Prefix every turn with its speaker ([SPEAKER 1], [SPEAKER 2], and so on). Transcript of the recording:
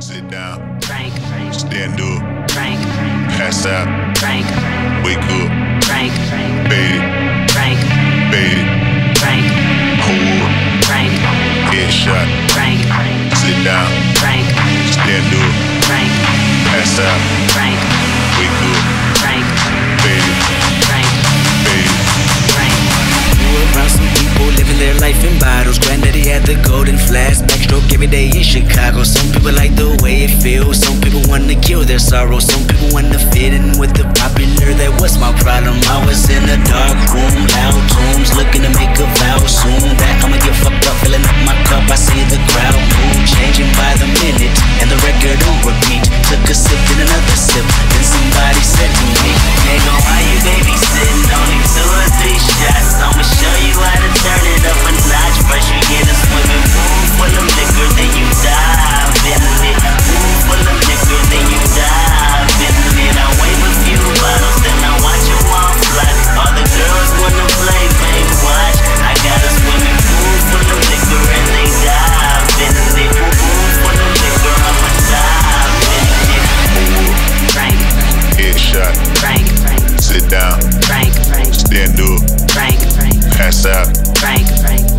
[SPEAKER 1] Sit down.
[SPEAKER 2] Frank,
[SPEAKER 1] Stand up.
[SPEAKER 2] Frank,
[SPEAKER 1] Pass out.
[SPEAKER 2] Frank,
[SPEAKER 1] Wake up.
[SPEAKER 2] Frank.
[SPEAKER 3] Baby. the golden flash, backstroke every day in Chicago. Some people like the way it feels, some people wanna kill their sorrow, some people wanna fit in with the popular. That was my problem. I was in a dark room, loud
[SPEAKER 2] room.
[SPEAKER 1] Sit down.
[SPEAKER 2] Frank, Frank.
[SPEAKER 1] Stand up.
[SPEAKER 2] Frank, Frank.
[SPEAKER 1] Pass out.
[SPEAKER 2] Frank, Frank.